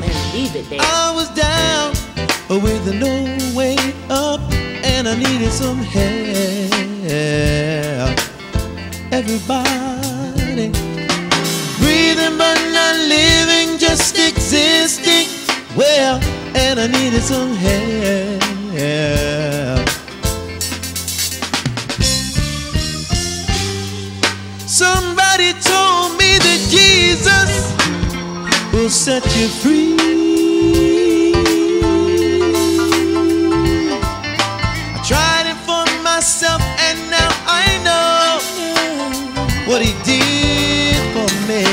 down and leave it there. I was down with no way up and I needed some help. Everybody breathing but not living, just existing. Well, and I needed some help. Somebody told me that Jesus will set you free. I tried it for myself and now I know what he did for me.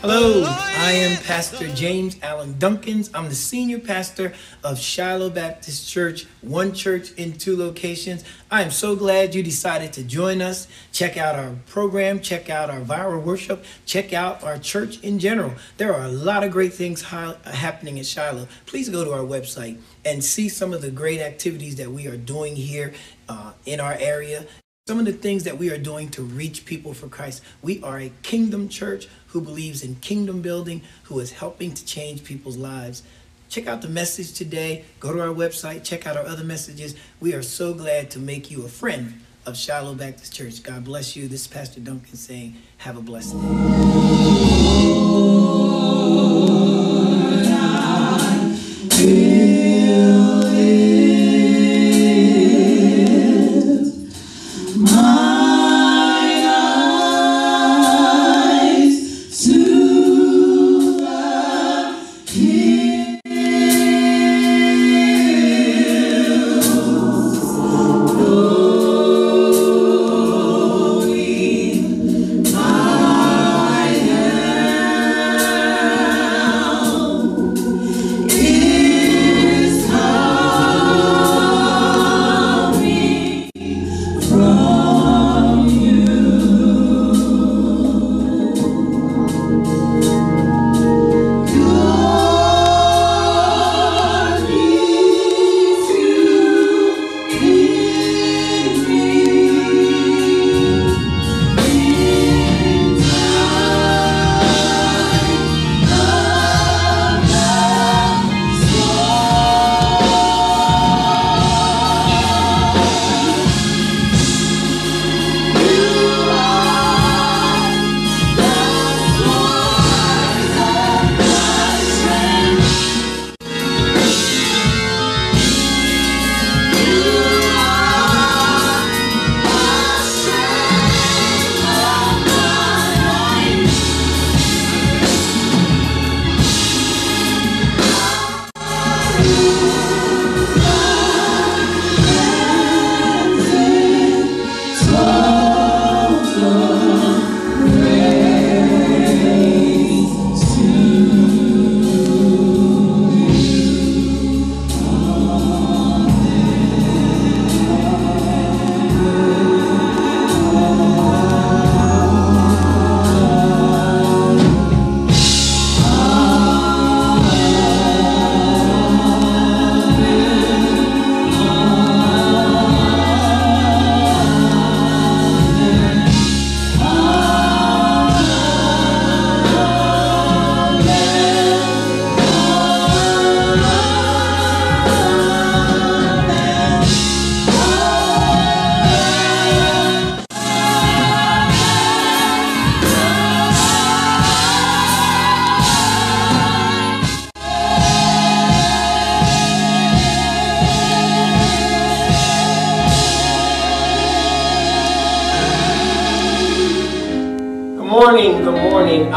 Hello, I am Pastor James Allen Dunkins. I'm the senior pastor of Shiloh Baptist Church, one church in two locations. I am so glad you decided to join us. Check out our program, check out our viral worship, check out our church in general. There are a lot of great things hi- happening in Shiloh. Please go to our website and see some of the great activities that we are doing here uh, in our area. Some of the things that we are doing to reach people for Christ. We are a kingdom church who believes in kingdom building, who is helping to change people's lives. Check out the message today. Go to our website, check out our other messages. We are so glad to make you a friend of Shiloh Baptist Church. God bless you. This is Pastor Duncan saying, Have a blessed day.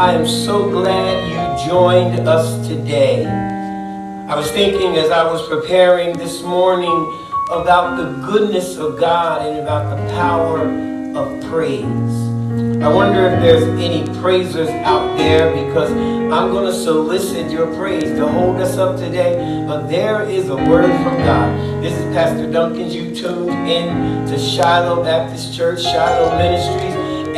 I am so glad you joined us today. I was thinking as I was preparing this morning about the goodness of God and about the power of praise. I wonder if there's any praisers out there because I'm going to solicit your praise to hold us up today. But there is a word from God. This is Pastor Duncan. You tuned in to Shiloh Baptist Church, Shiloh Ministries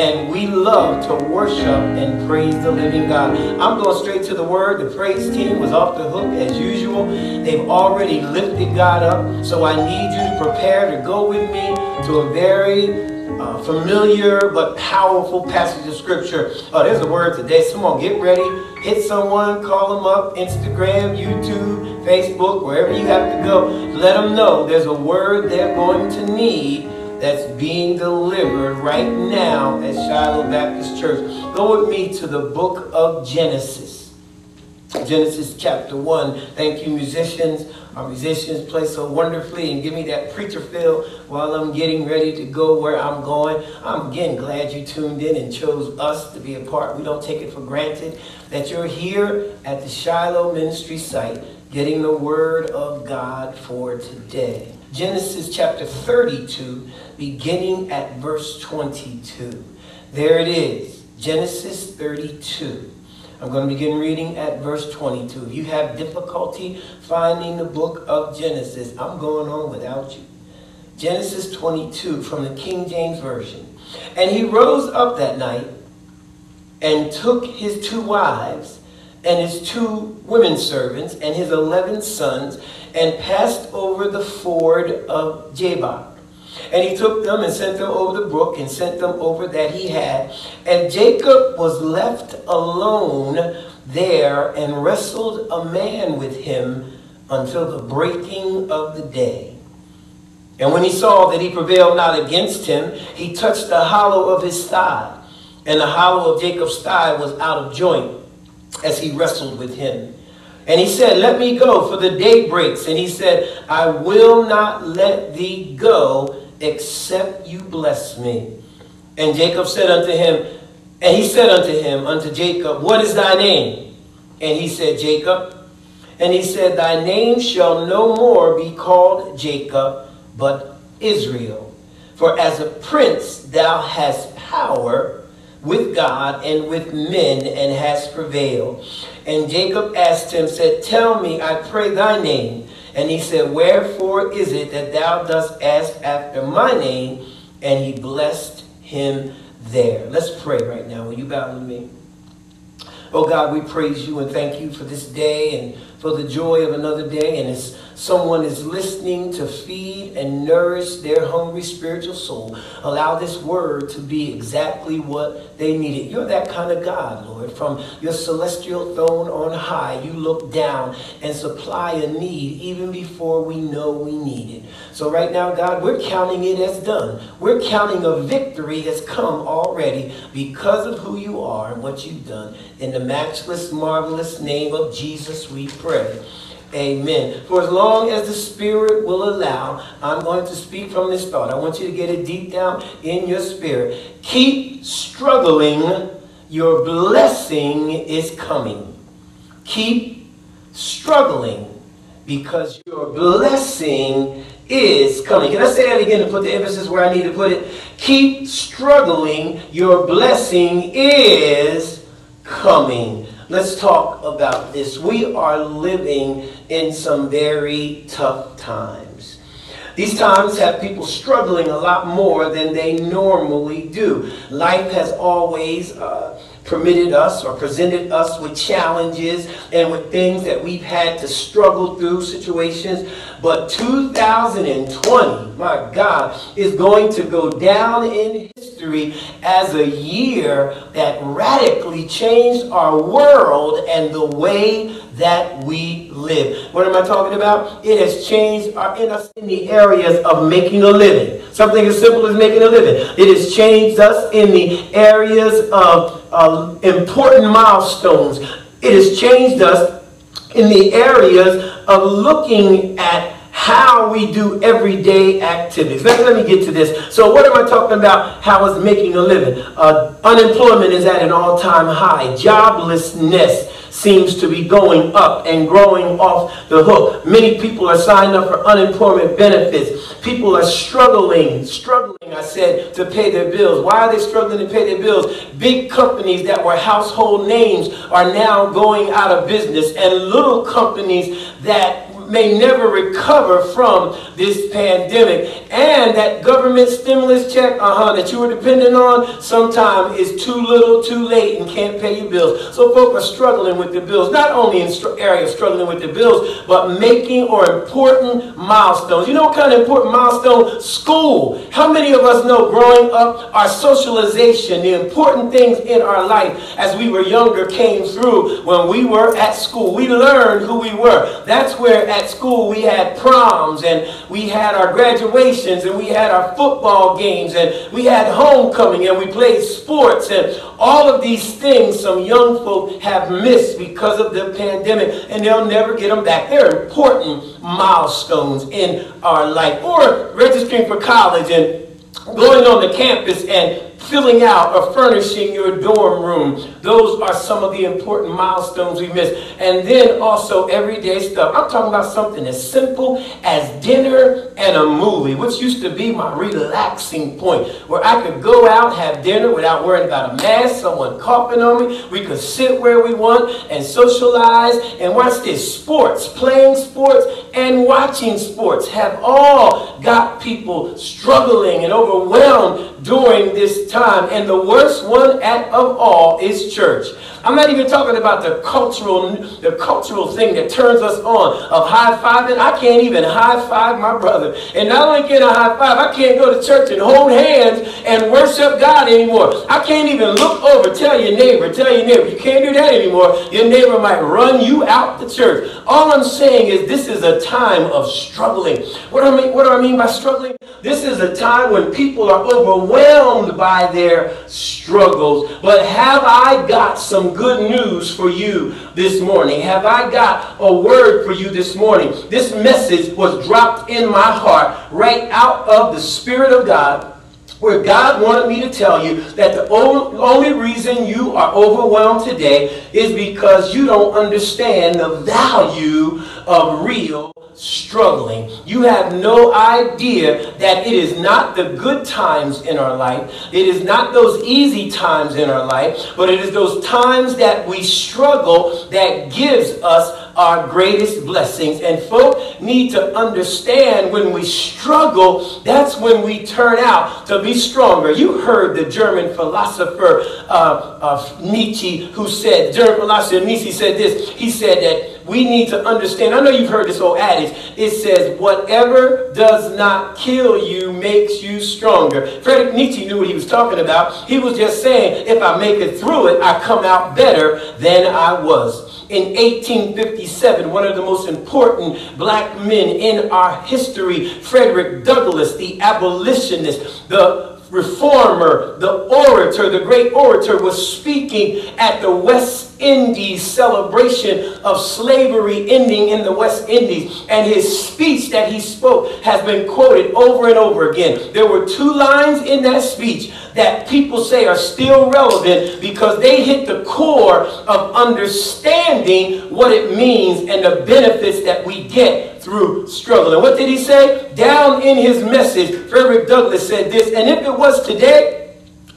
and we love to worship and praise the living God. I'm going straight to the word. The praise team was off the hook as usual. They've already lifted God up, so I need you to prepare to go with me to a very uh, familiar but powerful passage of scripture. Oh, there's a word today. Someone get ready. Hit someone, call them up, Instagram, YouTube, Facebook, wherever you have to go. Let them know there's a word they're going to need that's being delivered right now at Shiloh Baptist Church. Go with me to the book of Genesis. Genesis chapter 1. Thank you, musicians. Our musicians play so wonderfully and give me that preacher feel while I'm getting ready to go where I'm going. I'm again glad you tuned in and chose us to be a part. We don't take it for granted that you're here at the Shiloh Ministry site getting the Word of God for today. Genesis chapter 32, beginning at verse 22. There it is, Genesis 32. I'm going to begin reading at verse 22. If you have difficulty finding the book of Genesis, I'm going on without you. Genesis 22 from the King James Version. And he rose up that night and took his two wives and his two women servants and his eleven sons and passed over the ford of Jabbok. And he took them and sent them over the brook and sent them over that he had. And Jacob was left alone there and wrestled a man with him until the breaking of the day. And when he saw that he prevailed not against him, he touched the hollow of his thigh. And the hollow of Jacob's thigh was out of joint as he wrestled with him. And he said, Let me go, for the day breaks. And he said, I will not let thee go, except you bless me. And Jacob said unto him, and he said unto him, unto Jacob, What is thy name? And he said, Jacob. And he said, Thy name shall no more be called Jacob, but Israel. For as a prince thou hast power with God and with men, and has prevailed. And Jacob asked him, said, Tell me, I pray thy name. And he said, Wherefore is it that thou dost ask after my name? And he blessed him there. Let's pray right now. Will you bow with me? Oh God, we praise you and thank you for this day and for the joy of another day. And as someone is listening to feed and nourish their hungry spiritual soul, allow this word to be exactly what they needed. You're that kind of God, Lord. From your celestial throne on high, you look down and supply a need even before we know we need it. So right now, God, we're counting it as done. We're counting a victory has come already because of who you are and what you've done. In the matchless, marvelous name of Jesus, we pray. Amen. For as long as the Spirit will allow, I'm going to speak from this thought. I want you to get it deep down in your spirit. Keep struggling. Your blessing is coming. Keep struggling because your blessing is coming. Can I say that again to put the emphasis where I need to put it? Keep struggling. Your blessing is coming. Let's talk about this. We are living in some very tough times. These times have people struggling a lot more than they normally do. Life has always uh, permitted us or presented us with challenges and with things that we've had to struggle through situations. But 2020, my God, is going to go down in history as a year that radically changed our world and the way that we live. What am I talking about? It has changed our, in us in the areas of making a living. Something as simple as making a living. It has changed us in the areas of uh, important milestones. It has changed us in the areas of looking at how we do everyday activities. Let, let me get to this. So what am I talking about? How is making a living? Uh, unemployment is at an all-time high. Joblessness seems to be going up and growing off the hook. Many people are signed up for unemployment benefits. People are struggling, struggling, I said, to pay their bills. Why are they struggling to pay their bills? Big companies that were household names are now going out of business, and little companies that may never recover from this pandemic. And that government stimulus check, uh-huh, that you were depending on, sometime is too little, too late, and can't pay your bills. So folk are struggling with the bills, not only in areas struggling with the bills, but making or important milestones. You know what kind of important milestone? School. How many of us know growing up, our socialization, the important things in our life as we were younger came through when we were at school. We learned who we were. That's where at school we had proms and we had our graduations and we had our football games and we had homecoming and we played sports and all of these things some young folk have missed because of the pandemic and they'll never get them back. They're important milestones in our life. Or registering for college and going on the campus and filling out or furnishing your dorm room. Those are some of the important milestones we miss. And then also everyday stuff. I'm talking about something as simple as dinner and a movie, which used to be my relaxing point, where I could go out, have dinner without worrying about a mask, someone coughing on me. We could sit where we want and socialize and watch this. Sports, playing sports and watching sports have all got people struggling and overwhelmed during this time. And the worst one at of all is church. I'm not even talking about the cultural, the cultural thing that turns us on of high fiving. I can't even high five my brother. And not only can I high five, I can't go to church and hold hands and worship God anymore. I can't even look over, tell your neighbor, tell your neighbor, you can't do that anymore. Your neighbor might run you out the church. All I'm saying is this is a time of struggling. What do I mean, what do I mean by struggling? This is a time when people are overwhelmed by their struggles. But have I got some good news for you this morning? Have I got a word for you this morning? This message was dropped in my heart right out of the Spirit of God where God wanted me to tell you that the only reason you are overwhelmed today is because you don't understand the value of real struggling. You have no idea that it is not the good times in our life, it is not those easy times in our life, but it is those times that we struggle that gives us our greatest blessings. And folk need to understand when we struggle, that's when we turn out to be stronger. You heard the German philosopher uh, uh, Nietzsche who said, German philosopher Nietzsche said this. He said that we need to understand. I know you've heard this old adage. It says, whatever does not kill you makes you stronger. Frederick Nietzsche knew what he was talking about. He was just saying, if I make it through it, I come out better than I was. In 1857, one of the most important black men in our history, Frederick Douglass, the abolitionist, the reformer, the orator, the great orator, was speaking at the West Indies celebration of slavery ending in the West Indies. And his speech that he spoke has been quoted over and over again. There were two lines in that speech that people say are still relevant because they hit the core of understanding what it means and the benefits that we get through struggle. And what did he say? Down in his message, Frederick Douglass said this, and if it was today,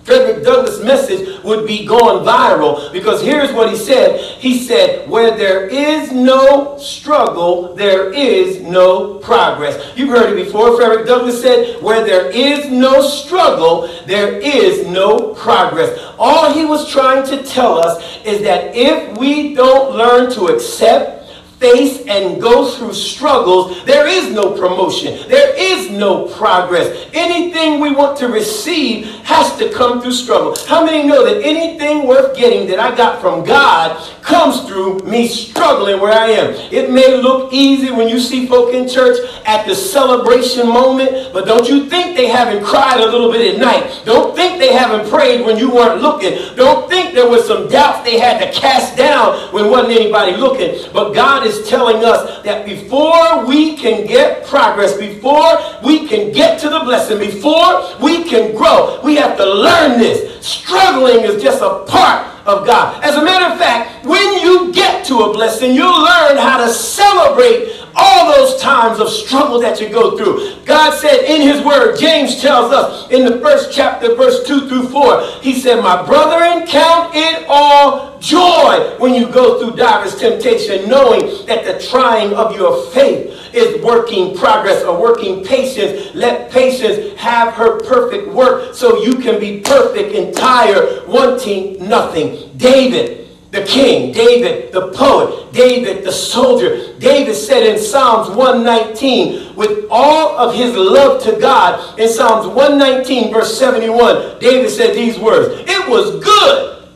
Frederick Douglass' message would be going viral because here's what he said. He said, where there is no struggle, there is no progress. You've heard it before. Frederick Douglass said, where there is no struggle, there is no progress. All he was trying to tell us is that if we don't learn to accept face and go through struggles, there is no promotion. There is no progress. Anything we want to receive has to come through struggle. How many know that anything worth getting that I got from God comes through me struggling where I am? It may look easy when you see folk in church at the celebration moment, but don't you think they haven't cried a little bit at night. Don't think they haven't prayed when you weren't looking. Don't think there was some doubts they had to cast down when wasn't anybody looking. But God is is telling us that before we can get progress, before we can get to the blessing, before we can grow, we have to learn this. Struggling is just a part of God. As a matter of fact, when you get to a blessing, you'll learn how to celebrate all those times of struggle that you go through. God said in his word, James tells us in the first chapter, verse 2 through 4, he said, My brethren, count it all joy when you go through diverse temptation, knowing that the trying of your faith is working progress or working patience. Let patience have her perfect work so you can be perfect, entire, wanting nothing. David the king, David, the poet, David, the soldier. David said in Psalms 119, with all of his love to God, in Psalms 119, verse 71, David said these words It was good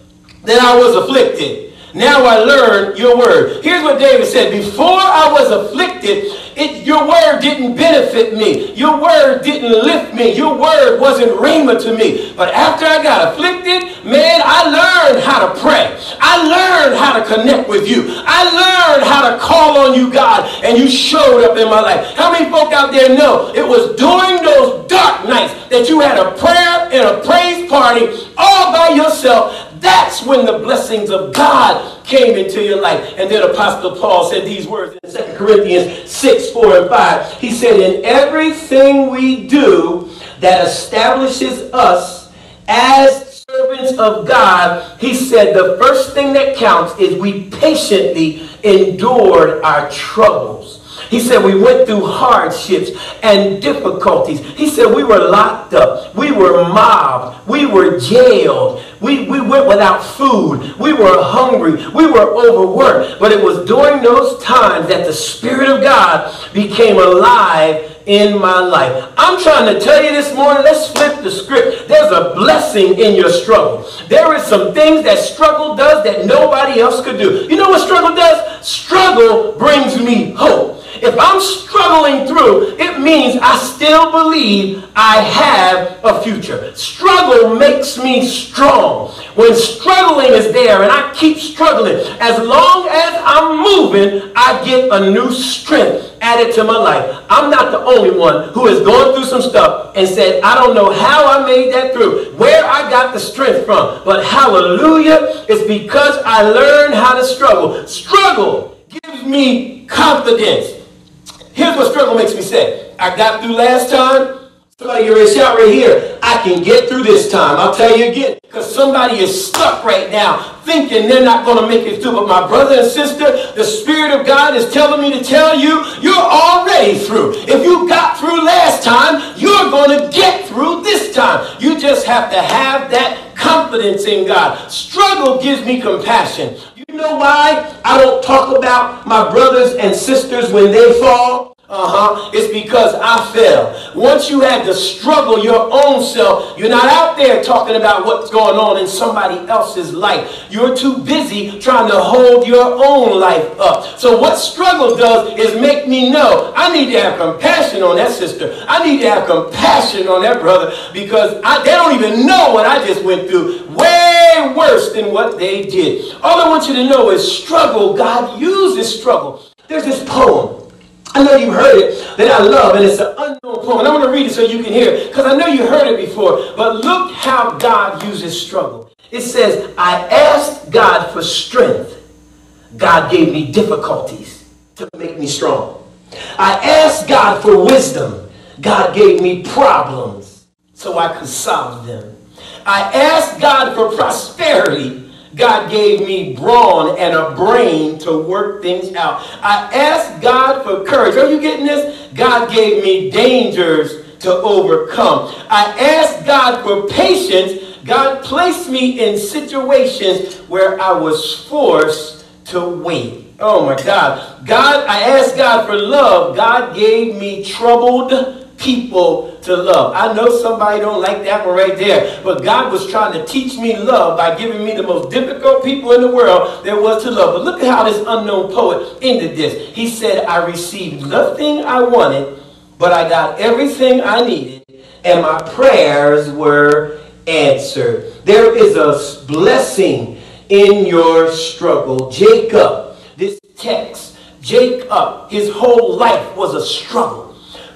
that I was afflicted now I learn your word. Here's what David said. Before I was afflicted, it, your word didn't benefit me. Your word didn't lift me. Your word wasn't rhema to me. But after I got afflicted, man, I learned how to pray. I learned how to connect with you. I learned how to call on you, God, and you showed up in my life. How many folk out there know it was during those dark nights that you had a prayer and a praise party all by yourself that's when the blessings of God came into your life. And then Apostle Paul said these words in 2 Corinthians 6, 4, and 5. He said, In everything we do that establishes us as servants of God, he said the first thing that counts is we patiently endured our troubles. He said we went through hardships and difficulties. He said we were locked up. We were mobbed. We were jailed. We, we went without food. We were hungry. We were overworked. But it was during those times that the Spirit of God became alive in my life. I'm trying to tell you this morning, let's flip the script. There's a blessing in your struggle. There is some things that struggle does that nobody else could do. You know what struggle does? Struggle brings me hope. If I'm struggling through, it means I still believe I have a future. Struggle makes me strong. When struggling is there and I keep struggling, as long as I'm moving, I get a new strength added to my life. I'm not the only one who has gone through some stuff and said, I don't know how I made that through, where I got the strength from. But hallelujah, it's because I learned how to struggle. Struggle gives me confidence. Here's what struggle makes me say. I got through last time. Somebody get ready shout right here. I can get through this time. I'll tell you again. Because somebody is stuck right now thinking they're not going to make it through. But my brother and sister, the Spirit of God is telling me to tell you, you're already through. If you got through last time, you're going to get through this time. You just have to have that confidence in God. Struggle gives me compassion. You know why I don't talk about my brothers and sisters when they fall? Uh-huh. It's because I fell. Once you had to struggle your own self, you're not out there talking about what's going on in somebody else's life. You're too busy trying to hold your own life up. So what struggle does is make me know I need to have compassion on that sister. I need to have compassion on that brother because I, they don't even know what I just went through. Way worse than what they did. All I want you to know is struggle. God uses struggle. There's this poem I know you heard it that I love, and it's an unknown poem. And I want to read it so you can hear it, because I know you heard it before. But look how God uses struggle. It says, I asked God for strength. God gave me difficulties to make me strong. I asked God for wisdom. God gave me problems so I could solve them. I asked God for prosperity. God gave me brawn and a brain to work things out. I asked God for courage. Are you getting this? God gave me dangers to overcome. I asked God for patience. God placed me in situations where I was forced to wait. Oh my God. God, I asked God for love. God gave me troubled people to love. I know somebody don't like that one right there, but God was trying to teach me love by giving me the most difficult people in the world there was to love. But look at how this unknown poet ended this. He said, I received nothing I wanted, but I got everything I needed, and my prayers were answered. There is a blessing in your struggle. Jacob, this text, Jacob, his whole life was a struggle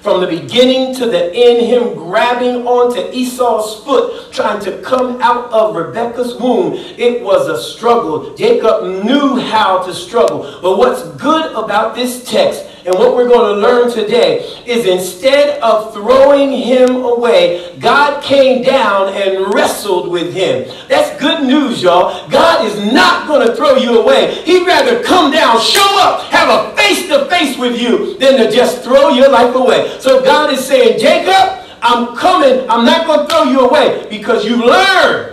from the beginning to the end, him grabbing onto Esau's foot, trying to come out of Rebekah's womb. It was a struggle. Jacob knew how to struggle. But what's good about this text And what we're going to learn today is instead of throwing him away, God came down and wrestled with him. That's good news, y'all. God is not going to throw you away. He'd rather come down, show up, have a face to face with you than to just throw your life away. So God is saying, Jacob, I'm coming. I'm not going to throw you away because you've learned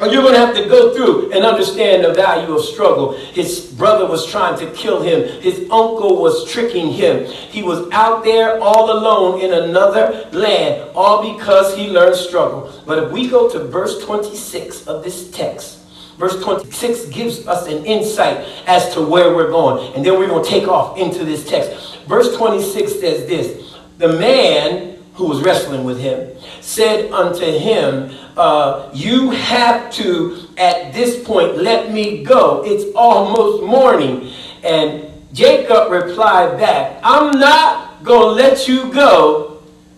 or you're going to have to go through and understand the value of struggle. His brother was trying to kill him. His uncle was tricking him. He was out there all alone in another land, all because he learned struggle. But if we go to verse 26 of this text, verse 26 gives us an insight as to where we're going. And then we're going to take off into this text. Verse 26 says this The man who was wrestling with him said unto him, uh, you have to, at this point, let me go. It's almost morning. And Jacob replied back, I'm not going to let you go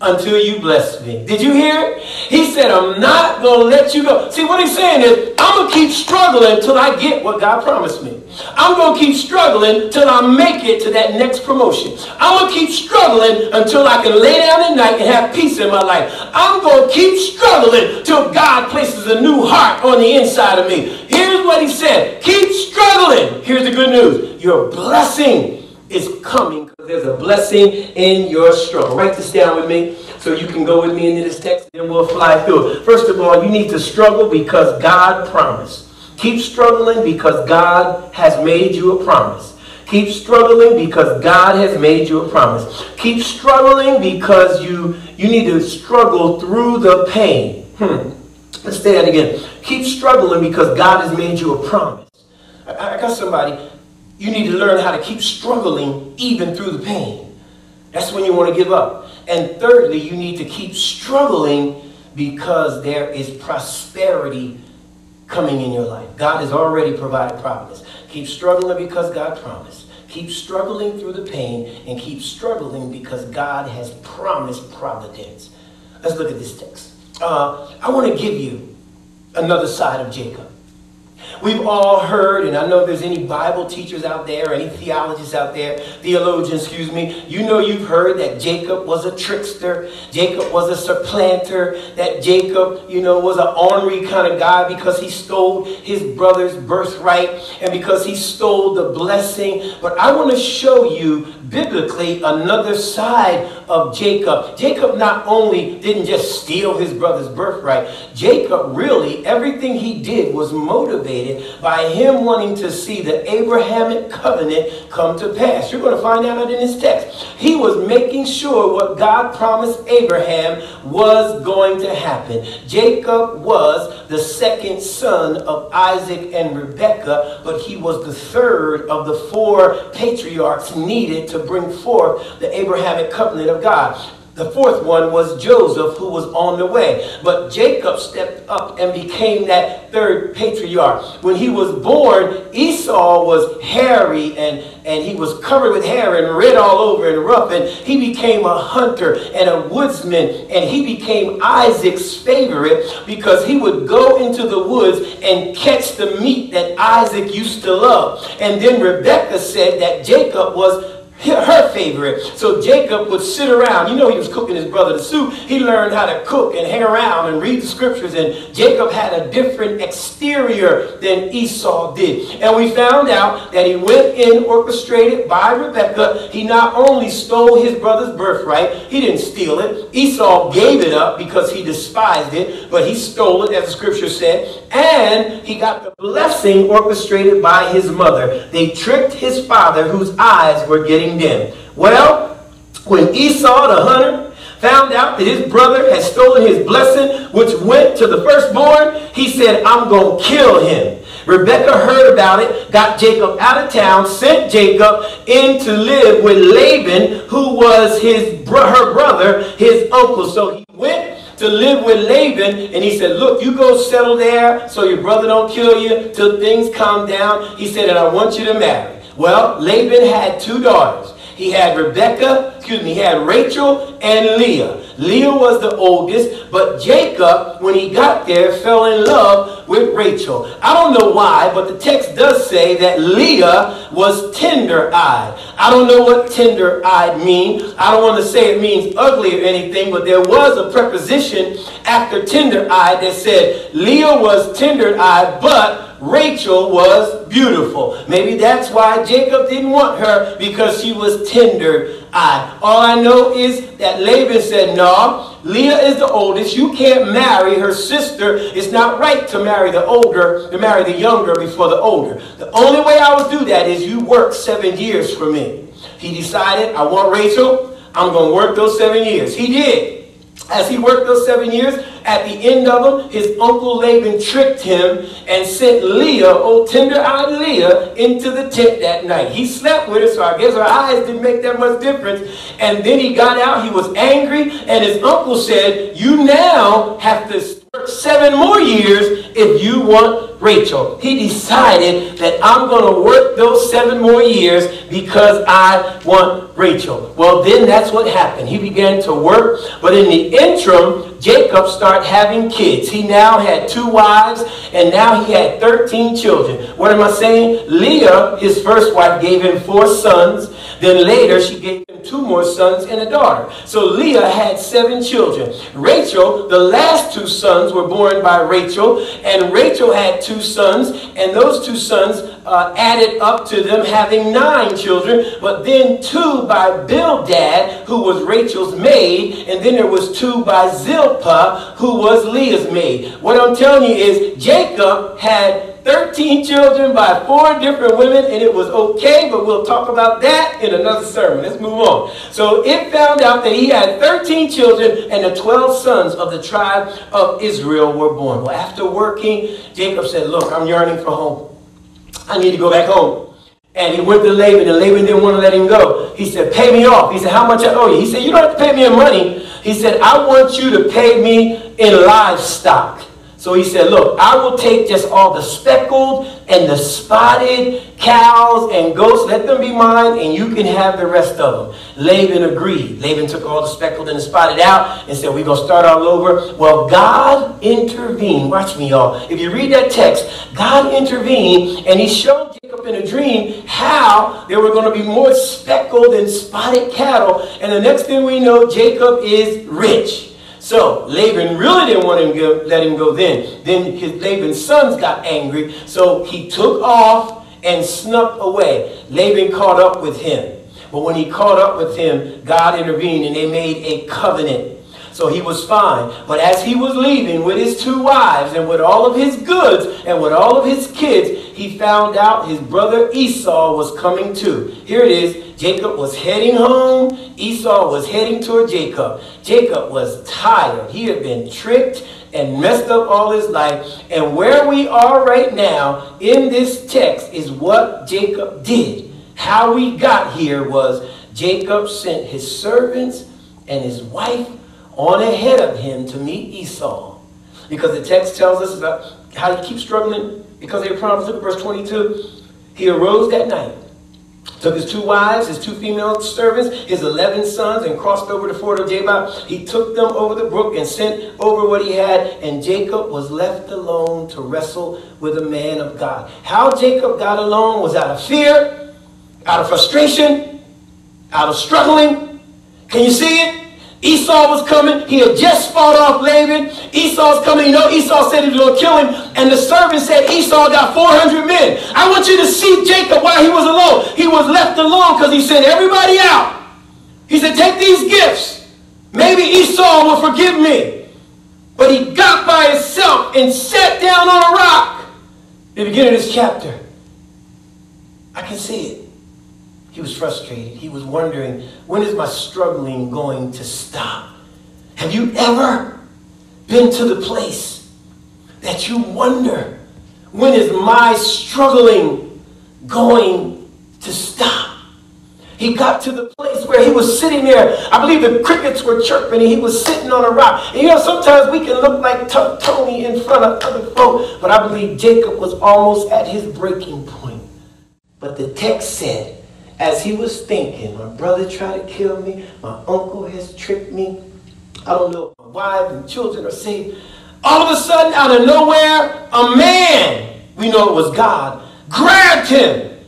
until you bless me. Did you hear it? He said, I'm not going to let you go. See, what he's saying is, I'm going to keep struggling until I get what God promised me. I'm going to keep struggling until I make it to that next promotion. I'm going to keep struggling until I can lay down at night and have peace in my life. I'm going to keep struggling till God places a new heart on the inside of me. Here's what he said. Keep struggling. Here's the good news. Your blessing is coming because there's a blessing in your struggle. Write this down with me so you can go with me into this text and we'll fly through it. First of all, you need to struggle because God promised. Keep struggling because God has made you a promise. Keep struggling because God has made you a promise. Keep struggling because you, you need to struggle through the pain. Hmm. Let's say that again. Keep struggling because God has made you a promise. I, I got somebody you need to learn how to keep struggling even through the pain. That's when you want to give up. And thirdly, you need to keep struggling because there is prosperity coming in your life. God has already provided providence. Keep struggling because God promised. Keep struggling through the pain and keep struggling because God has promised providence. Let's look at this text. Uh, I want to give you another side of Jacob. We've all heard, and I know there's any Bible teachers out there, any theologists out there, theologians, excuse me, you know you've heard that Jacob was a trickster, Jacob was a supplanter, that Jacob, you know, was an ornery kind of guy because he stole his brother's birthright and because he stole the blessing. But I want to show you biblically another side of Jacob. Jacob not only didn't just steal his brother's birthright, Jacob really, everything he did was motivated by him wanting to see the Abrahamic covenant come to pass. You're going to find out in this text. He was making sure what God promised Abraham was going to happen. Jacob was the second son of Isaac and Rebekah, but he was the third of the four patriarchs needed to bring forth the Abrahamic covenant of God. The fourth one was Joseph, who was on the way. But Jacob stepped up and became that third patriarch. When he was born, Esau was hairy and, and he was covered with hair and red all over and rough. And he became a hunter and a woodsman. And he became Isaac's favorite because he would go into the woods and catch the meat that Isaac used to love. And then Rebekah said that Jacob was her favorite. So Jacob would sit around. You know, he was cooking his brother the soup. He learned how to cook and hang around and read the scriptures. And Jacob had a different exterior than Esau did. And we found out that he went in orchestrated by Rebekah. He not only stole his brother's birthright, he didn't steal it. Esau gave it up because he despised it, but he stole it, as the scripture said. And he got the blessing orchestrated by his mother. They tricked his father, whose eyes were getting dim. Well, when Esau the hunter found out that his brother had stolen his blessing, which went to the firstborn, he said, I'm going to kill him. Rebecca heard about it, got Jacob out of town, sent Jacob in to live with Laban, who was his her brother, his uncle. So he went to live with Laban, and he said, look, you go settle there so your brother don't kill you till things calm down. He said, and I want you to marry. Well, Laban had two daughters. He had Rebecca, excuse me, he had Rachel and Leah. Leah was the oldest, but Jacob, when he got there, fell in love with Rachel. I don't know why, but the text does say that Leah was tender-eyed. I don't know what tender-eyed means. I don't want to say it means ugly or anything, but there was a preposition after tender-eyed that said Leah was tender-eyed, but Rachel was beautiful. Maybe that's why Jacob didn't want her because she was tender eyed. All I know is that Laban said, No, Leah is the oldest. You can't marry her sister. It's not right to marry the older, to marry the younger before the older. The only way I would do that is you work seven years for me. He decided, I want Rachel. I'm going to work those seven years. He did. As he worked those seven years, at the end of them, his uncle Laban tricked him and sent Leah, old tender-eyed Leah, into the tent that night. He slept with her, so I guess her eyes didn't make that much difference. And then he got out, he was angry, and his uncle said, you now have to seven more years if you want Rachel. He decided that I'm going to work those seven more years because I want Rachel. Well, then that's what happened. He began to work, but in the interim, Jacob started having kids. He now had two wives, and now he had 13 children. What am I saying? Leah, his first wife, gave him four sons. Then later, she gave him two more sons and a daughter. So Leah had seven children. Rachel, the last two sons were born by Rachel, and Rachel had two sons, and those two sons uh, added up to them having nine children, but then two by Bildad, who was Rachel's maid, and then there was two by Zilpah, who was Leah's maid. What I'm telling you is Jacob had 13 children by four different women, and it was okay, but we'll talk about that in another sermon. Let's move on. So it found out that he had 13 children, and the 12 sons of the tribe of Israel were born. Well, after working, Jacob said, Look, I'm yearning for home. I need to go back home. And he went to Laban, and Laban didn't want to let him go. He said, Pay me off. He said, How much I owe you? He said, You don't have to pay me in money. He said, I want you to pay me in livestock. So he said, Look, I will take just all the speckled and the spotted cows and goats, let them be mine, and you can have the rest of them. Laban agreed. Laban took all the speckled and the spotted out and said, We're going to start all over. Well, God intervened. Watch me, y'all. If you read that text, God intervened and he showed Jacob in a dream how there were going to be more speckled and spotted cattle. And the next thing we know, Jacob is rich. So Laban really didn't want him to let him go then. Then his Laban's sons got angry, so he took off and snuck away. Laban caught up with him. But when he caught up with him, God intervened and they made a covenant. So he was fine. But as he was leaving with his two wives and with all of his goods and with all of his kids, he found out his brother Esau was coming too. Here it is. Jacob was heading home. Esau was heading toward Jacob. Jacob was tired. He had been tricked and messed up all his life. And where we are right now in this text is what Jacob did. How we got here was Jacob sent his servants and his wife on ahead of him to meet Esau. Because the text tells us about how he keeps struggling because they promised. Look at verse 22. He arose that night took his two wives, his two female servants, his 11 sons, and crossed over to the ford of Jabbok. He took them over the brook and sent over what he had, and Jacob was left alone to wrestle with a man of God. How Jacob got alone was out of fear, out of frustration, out of struggling. Can you see it? Esau was coming. He had just fought off Laban. Esau's coming. You know, Esau said he was going to kill him. And the servant said Esau got 400 men. I want you to see Jacob while he was alone. He was left alone because he sent everybody out. He said, take these gifts. Maybe Esau will forgive me. But he got by himself and sat down on a rock. The beginning of this chapter. I can see it. He was frustrated. He was wondering, when is my struggling going to stop? Have you ever been to the place that you wonder, when is my struggling going to stop? He got to the place where he was sitting there. I believe the crickets were chirping and he was sitting on a rock. And you know, sometimes we can look like Tony in front of other folk, but I believe Jacob was almost at his breaking point. But the text said, as he was thinking, my brother tried to kill me, my uncle has tricked me, I don't know if my wife and children are safe. All of a sudden, out of nowhere, a man, we know it was God, grabbed him.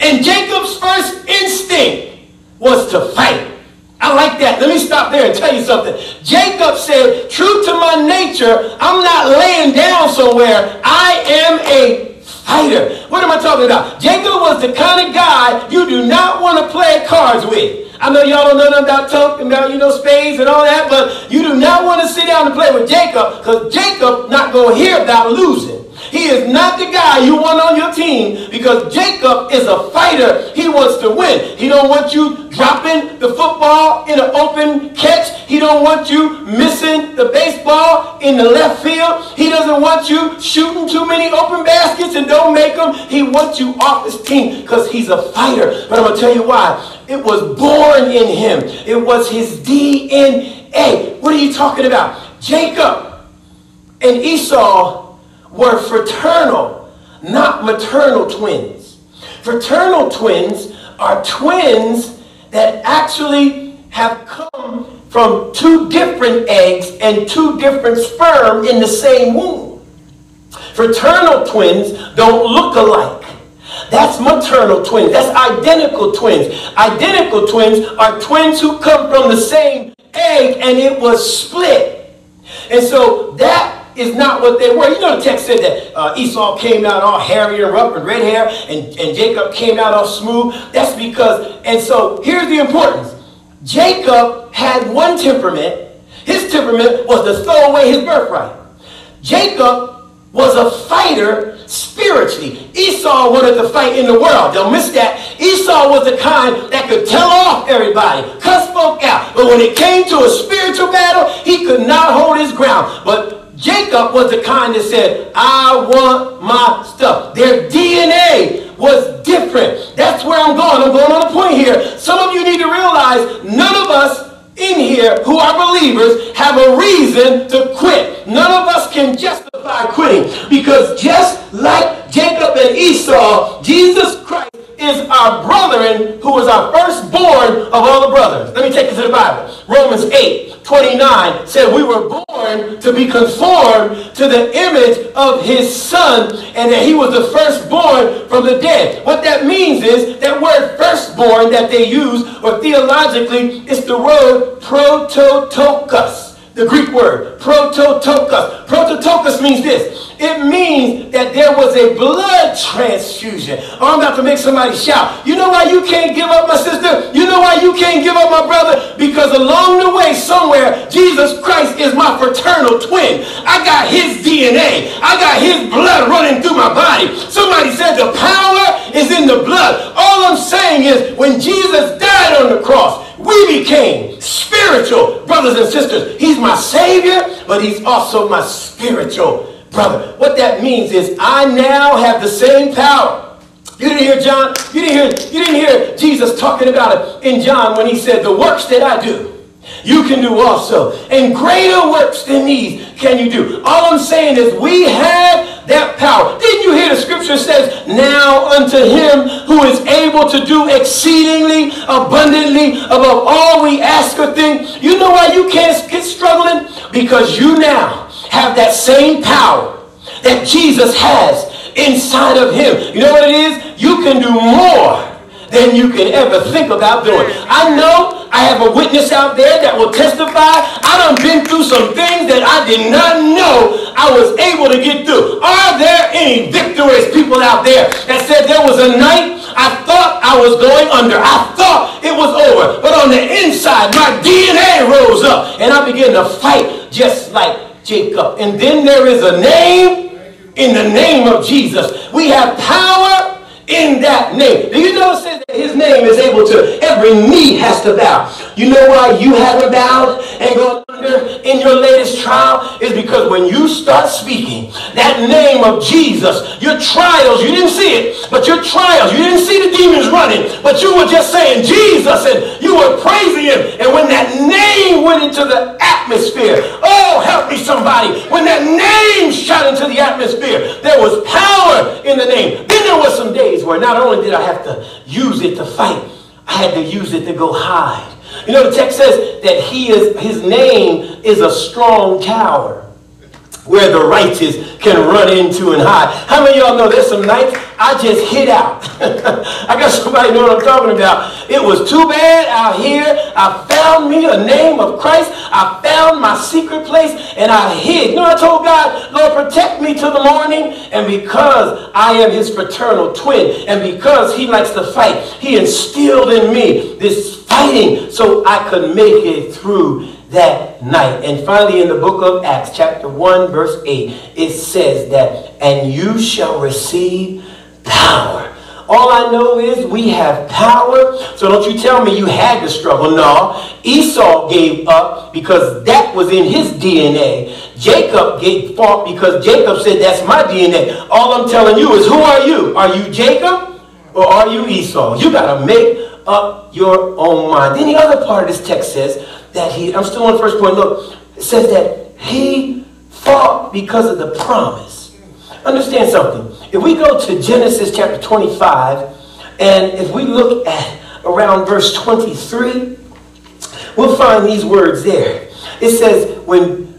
And Jacob's first instinct was to fight. I like that. Let me stop there and tell you something. Jacob said, true to my nature, I'm not laying down somewhere. I am a What am I talking about? Jacob was the kind of guy you do not want to play cards with. I know y'all don't know nothing about talking about, you know, spades and all that, but you do not want to sit down and play with Jacob because Jacob not going to hear about losing. He is not the guy you want on your team because Jacob is a fighter. He wants to win. He don't want you dropping the football in an open catch. He don't want you missing the baseball in the left field. He doesn't want you shooting too many open baskets and don't make them. He wants you off his team because he's a fighter. But I'm going to tell you why. It was born in him. It was his DNA. What are you talking about? Jacob and Esau were fraternal, not maternal twins. Fraternal twins are twins that actually have come from two different eggs and two different sperm in the same womb. Fraternal twins don't look alike. That's maternal twins. That's identical twins. Identical twins are twins who come from the same egg and it was split. And so that is not what they were. You know the text said that uh, Esau came out all hairy and rough and red hair, and, and Jacob came out all smooth. That's because, and so here's the importance. Jacob had one temperament. His temperament was to throw away his birthright. Jacob was a fighter spiritually. Esau wanted to fight in the world. Don't miss that. Esau was the kind that could tell off everybody, cuss folk out. But when it came to a spiritual battle, he could not hold his ground. But Jacob was the kind that said, I want my stuff. Their DNA was different. That's where I'm going. I'm going on a point here. Some of you need to realize none of us in here who are believers have a reason to quit. None of us can justify quitting because just like Jacob and Esau, Jesus Christ is our brethren who is our firstborn of all the brothers. Let me take you to the Bible. Romans 8. 29 said we were born to be conformed to the image of his son and that he was the firstborn from the dead. What that means is that word firstborn that they use or theologically it's the word prototokos. The Greek word prototokos. Prototokos means this. It means that there was a blood transfusion. Oh, I'm about to make somebody shout. You know why you can't give up, my sister? You know why you can't give up, my brother? Because along the way, somewhere, Jesus Christ is my fraternal twin. I got his DNA. I got his blood running through my body. Somebody said the power is in the blood. All I'm saying is when Jesus died on the cross, we became spiritual brothers and sisters. He's my Savior, but he's also my spiritual brother. What that means is I now have the same power. You didn't hear John, you didn't hear, you didn't hear Jesus talking about it in John when he said, the works that I do, you can do also. And greater works than these can you do. All I'm saying is we have that power. Didn't you hear the scripture says, now unto him who is able to do exceedingly abundantly above all we ask or think. You know why you can't get struggling? Because you now have that same power that Jesus has inside of him. You know what it is? You can do more than you can ever think about doing. I know I have a witness out there that will testify. I done been through some things that I did not know I was able to get through. Are there any victorious people out there that said there was a night I thought I was going under. I thought it was over. But on the inside, my DNA rose up and I began to fight just like Jacob. And then there is a name in the name of Jesus. We have power in that name. Do you know says that his name is able to, every knee has to bow. You know why you haven't bowed and gone under in your latest trial? Is because when you start speaking that name of Jesus, your trials, you didn't see it, but your trials, you didn't see the demons running, but you were just saying Jesus and you were praising him. And when that name went into the atmosphere, oh, help me somebody. When that name shot into the atmosphere, there was power in the name. Then there were some days where not only did I have to use it to fight, I had to use it to go hide. You know, the text says that he is, his name is a strong tower where the righteous can run into and hide. How many y'all know there's some nights I just hid out? I got somebody know what I'm talking about. It was too bad out here. I found me a name of Christ. I found my secret place and I hid. You know, I told God, Lord, protect me till the morning. And because I am his fraternal twin and because he likes to fight, he instilled in me this fighting so I could make it through that night. And finally, in the book of Acts, chapter 1, verse 8, it says that, and you shall receive power. All I know is we have power. So don't you tell me you had to struggle. No. Esau gave up because that was in his DNA. Jacob gave fought because Jacob said, that's my DNA. All I'm telling you is, who are you? Are you Jacob or are you Esau? You got to make up your own mind. Then the other part of this text says, that he, I'm still on the first point. Look, it says that he fought because of the promise. Understand something. If we go to Genesis chapter 25, and if we look at around verse 23, we'll find these words there. It says, when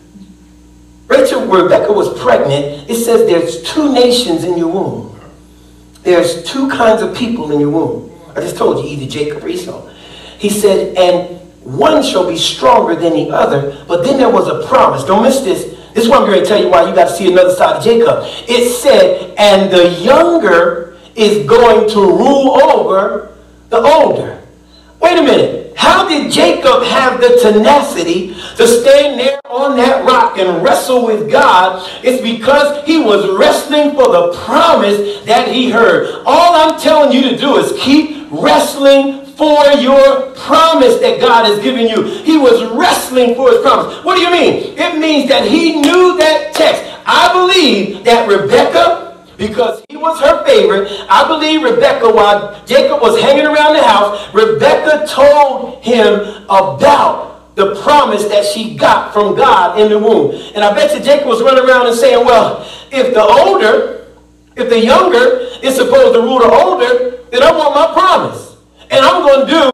Rachel, Rebecca was pregnant, it says there's two nations in your womb. There's two kinds of people in your womb. I just told you, either Jacob or Esau. He said, and one shall be stronger than the other. But then there was a promise. Don't miss this. This is what I'm going to tell you why you got to see another side of Jacob. It said, and the younger is going to rule over the older. Wait a minute. How did Jacob have the tenacity to stand there on that rock and wrestle with God? It's because he was wrestling for the promise that he heard. All I'm telling you to do is keep wrestling for your promise that God has given you. He was wrestling for his promise. What do you mean? It means that he knew that text. I believe that Rebecca, because he was her favorite, I believe Rebecca, while Jacob was hanging around the house, Rebecca told him about the promise that she got from God in the womb. And I bet you Jacob was running around and saying, well, if the older, if the younger is supposed to rule the older, then I want my promise and I'm going to do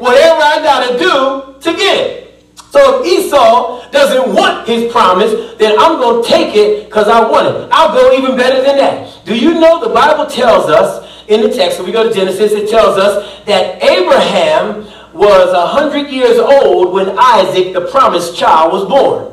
whatever I got to do to get it. So if Esau doesn't want his promise, then I'm going to take it because I want it. I'll go even better than that. Do you know the Bible tells us in the text, when we go to Genesis, it tells us that Abraham was 100 years old when Isaac, the promised child, was born.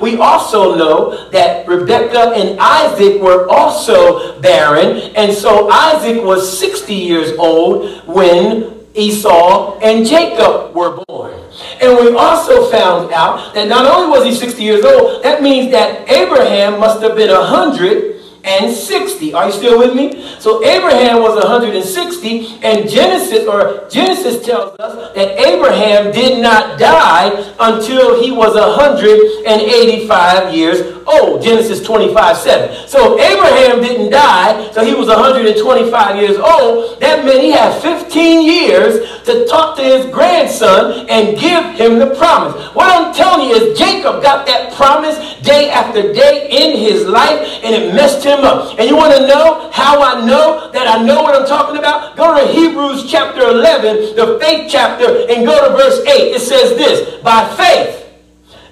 We also know that Rebekah and Isaac were also barren, and so Isaac was 60 years old when Esau and Jacob were born. And we also found out that not only was he 60 years old, that means that Abraham must have been 100 and 60. Are you still with me? So Abraham was 160 and Genesis or Genesis tells us that Abraham did not die until he was 185 years old. Genesis 25, 7. So Abraham didn't die till he was 125 years old. That meant he had 15 years to talk to his grandson and give him the promise. What I'm telling you is Jacob got that promise day after day in his life and it messed him And you want to know how I know that I know what I'm talking about? Go to Hebrews chapter 11, the faith chapter, and go to verse 8. It says this, by faith,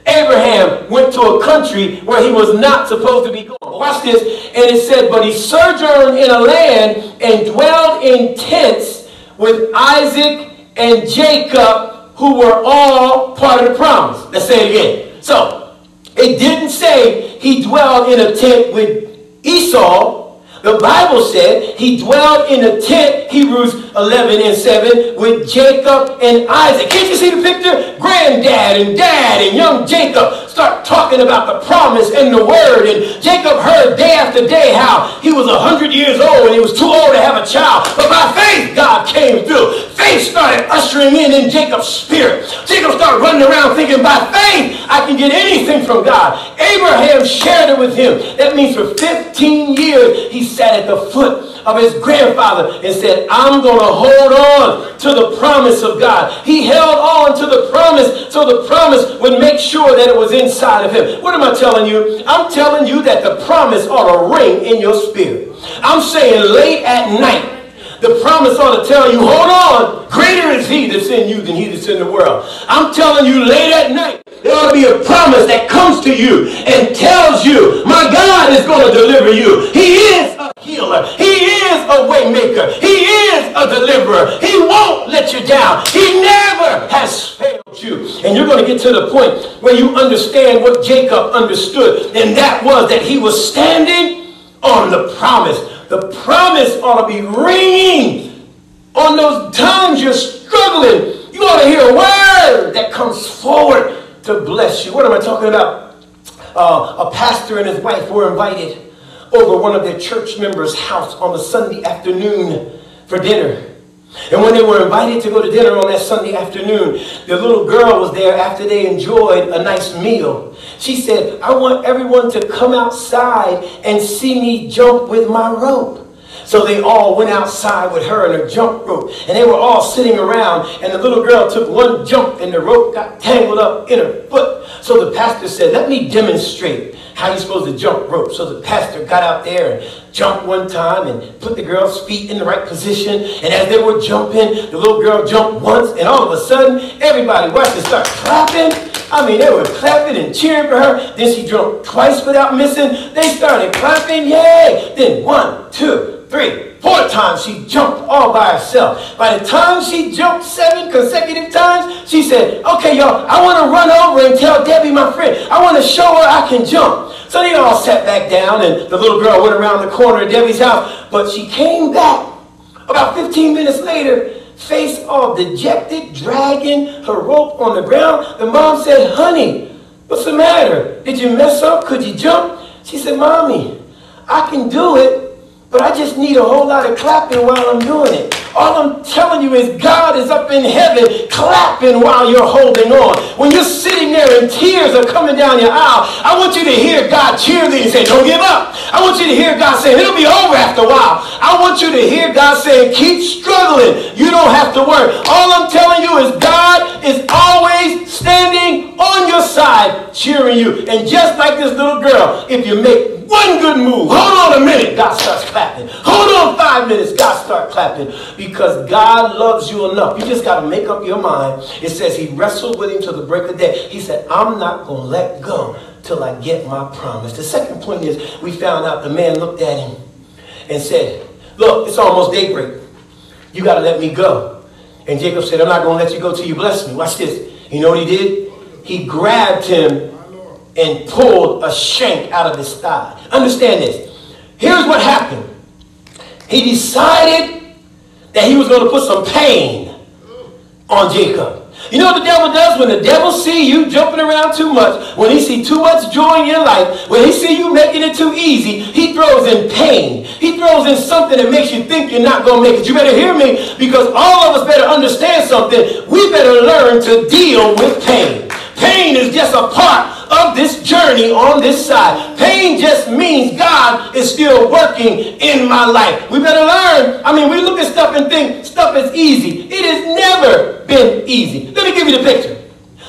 Abraham went to a country where he was not supposed to be going. Watch this. And it said, But he sojourned in a land and dwelled in tents with Isaac and Jacob, who were all part of the promise. Let's say it again. So, it didn't say he dwelled in a tent with Esau. The Bible said he dwelled in a tent, Hebrews 11 and 7, with Jacob and Isaac. Can't you see the picture? Granddad and dad and young Jacob start talking about the promise and the word. And Jacob heard day after day how he was 100 years old and he was too old to have a child. But by faith, God came through. Faith started ushering in in Jacob's spirit. Jacob started running around thinking, by faith, I can get anything from God. Abraham shared it with him. That means for 15 years, he sat at the foot of his grandfather and said, I'm going to hold on to the promise of God. He held on to the promise so the promise would make sure that it was inside of him. What am I telling you? I'm telling you that the promise ought to ring in your spirit. I'm saying late at night, the promise ought to tell you, hold on, greater is he that's in you than he that's in the world. I'm telling you late at night, there ought to be a promise that comes to you and tells you, my God is going to deliver you. He is a healer. He is a waymaker. He is a deliverer. He won't let you down. He never has failed you. And you're going to get to the point where you understand what Jacob understood. And that was that he was standing on the promise. The promise ought to be ringing on those times you're struggling. You ought to hear a word that comes forward to bless you. What am I talking about? Uh, a pastor and his wife were invited over one of their church members' house on a Sunday afternoon for dinner. And when they were invited to go to dinner on that Sunday afternoon, the little girl was there after they enjoyed a nice meal. She said, I want everyone to come outside and see me jump with my rope. So they all went outside with her and her jump rope. And they were all sitting around. And the little girl took one jump and the rope got tangled up in her foot. So the pastor said, let me demonstrate how you're supposed to jump rope. So the pastor got out there and jumped one time and put the girl's feet in the right position. And as they were jumping, the little girl jumped once. And all of a sudden, everybody watched her start clapping. I mean, they were clapping and cheering for her. Then she jumped twice without missing. They started clapping, yay! Then one, two, three, four times she jumped all by herself. By the time she jumped seven consecutive times, she said, okay, y'all, I want to run over and tell Debbie, my friend, I want to show her I can jump. So they all sat back down and the little girl went around the corner of Debbie's house, but she came back about 15 minutes later, face all dejected, dragging her rope on the ground. The mom said, honey, what's the matter? Did you mess up? Could you jump? She said, mommy, I can do it, but I just need a whole lot of clapping while I'm doing it. All I'm telling you is God is up in heaven clapping while you're holding on. When you're sitting there and tears are coming down your aisle, I want you to hear God cheerleading and say, don't give up. I want you to hear God say, it'll be over after a while. I want you to hear God saying, keep struggling. You don't have to worry. All I'm telling you is God is always standing on your side, cheering you. And just like this little girl, if you make one good move. Hold on a minute, God starts clapping. Hold on five minutes, God starts clapping. Because God loves you enough. You just got to make up your mind. It says he wrestled with him till the break of day. He said, I'm not going to let go till I get my promise. The second point is we found out the man looked at him and said, look, it's almost daybreak. You got to let me go. And Jacob said, I'm not going to let you go till you bless me. Watch this. You know what he did? He grabbed him and pulled a shank out of his thigh. Understand this. Here's what happened. He decided that he was going to put some pain on Jacob. You know what the devil does? When the devil see you jumping around too much, when he see too much joy in your life, when he see you making it too easy, he throws in pain. He throws in something that makes you think you're not going to make it. You better hear me because all of us better understand something. We better learn to deal with pain. Pain is just a part of this journey on this side. Pain just means God is still working in my life. We better learn. I mean, we look at stuff and think stuff is easy. It has never been easy. Let me give you the picture.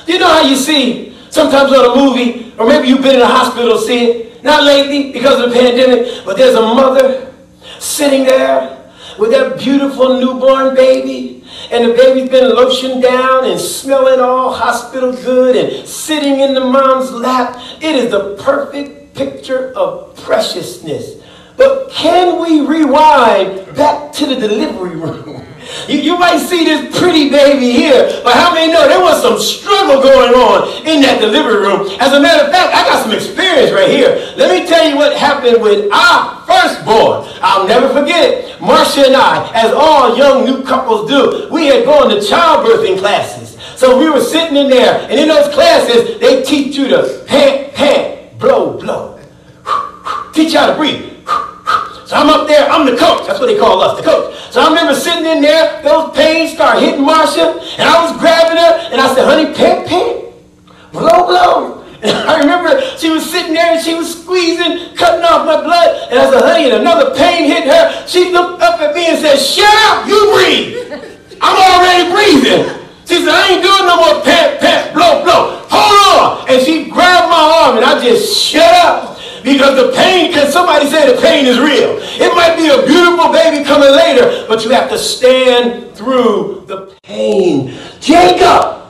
You know how you see sometimes on a movie, or maybe you've been in a hospital see it, not lately because of the pandemic, but there's a mother sitting there with that beautiful newborn baby and the baby's been lotioned down and smelling all hospital good and sitting in the mom's lap. It is the perfect picture of preciousness. But can we rewind back to the delivery room? You, you might see this pretty baby here, but how many know there was some struggle going on in that delivery room? As a matter of fact, I some experience right here. Let me tell you what happened with our firstborn. I'll never forget it. Marcia and I, as all young new couples do, we had gone to childbirthing classes. So we were sitting in there, and in those classes, they teach you to pant, pant, blow, blow. Teach you how to breathe. So I'm up there, I'm the coach. That's what they call us, the coach. So I remember sitting in there, those pains start hitting Marcia, and I was grabbing her, and I said, honey, pant, pant, blow, blow. I remember she was sitting there and she was squeezing, cutting off my blood. And I said, honey, and another pain hit her. She looked up at me and said, shut up, you breathe. I'm already breathing. She said, I ain't doing no more pant, pant, blow, blow. Hold on. And she grabbed my arm and I just shut up. Because the pain, because somebody Somebody say the pain is real. It might be a beautiful baby coming later, but you have to stand through the pain. Jacob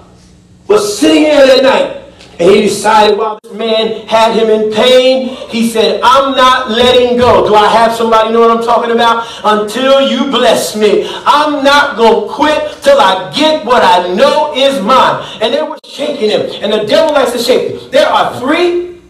was sitting there that night and he decided while this man had him in pain, he said, I'm not letting go. Do I have somebody know what I'm talking about? Until you bless me. I'm not going to quit till I get what I know is mine. And they were shaking him. And the devil likes to shake him. There are three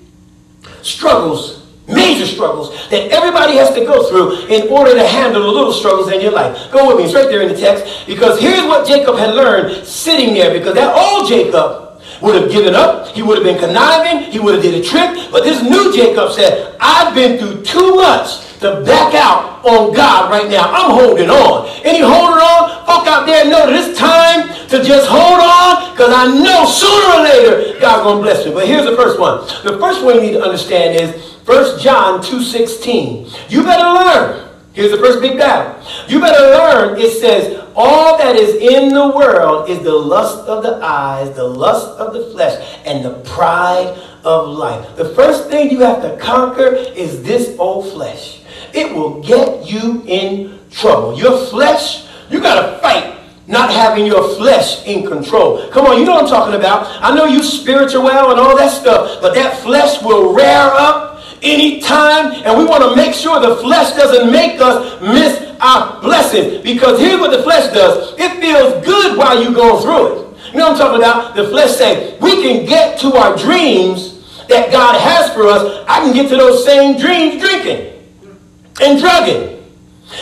struggles major struggles that everybody has to go through in order to handle the little struggles in your life. Go with me, it's right there in the text, because here's what Jacob had learned sitting there, because that old Jacob would have given up. He would have been conniving. He would have did a trick. But this new Jacob said, I've been through too much to back out on God right now. I'm holding on. Any holding on? Fuck out there know that it's time to just hold on because I know sooner or later God's going to bless me. But here's the first one. The first one you need to understand is 1 John 2.16. You better learn. Here's the first big battle. You better learn, it says, all that is in the world is the lust of the eyes, the lust of the flesh, and the pride of life. The first thing you have to conquer is this old flesh. It will get you in trouble. Your flesh, you got to fight not having your flesh in control. Come on, you know what I'm talking about. I know you spiritual well and all that stuff, but that flesh will rear up anytime, and we want to make sure the flesh doesn't make us miss our blessing. Because here's what the flesh does. It feels good while you're going through it. You know what I'm talking about? The flesh say, we can get to our dreams that God has for us. I can get to those same dreams drinking and drugging.